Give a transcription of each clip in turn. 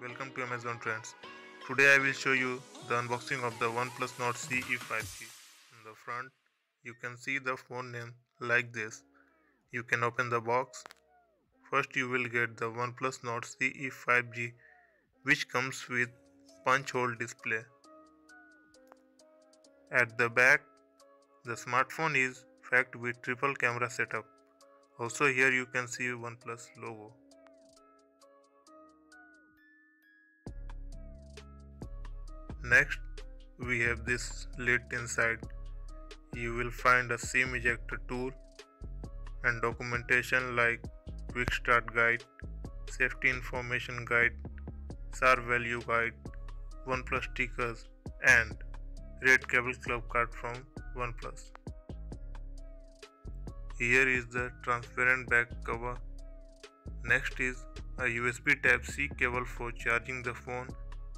welcome to Amazon Trends. Today I will show you the unboxing of the OnePlus Nord CE 5G. In the front, you can see the phone name like this. You can open the box. First you will get the OnePlus Nord CE 5G which comes with punch hole display. At the back, the smartphone is packed with triple camera setup. Also here you can see OnePlus logo. Next, we have this lid inside. You will find a SIM ejector tool and documentation like quick start guide, safety information guide, SAR value guide, OnePlus stickers and Red Cable Club card from OnePlus. Here is the transparent back cover. Next is a USB Type-C cable for charging the phone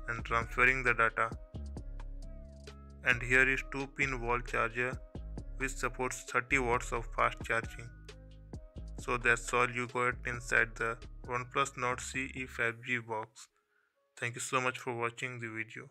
and transferring the data and here is 2 pin wall charger which supports 30 watts of fast charging. So that's all you got inside the OnePlus Nord CE 5G box. Thank you so much for watching the video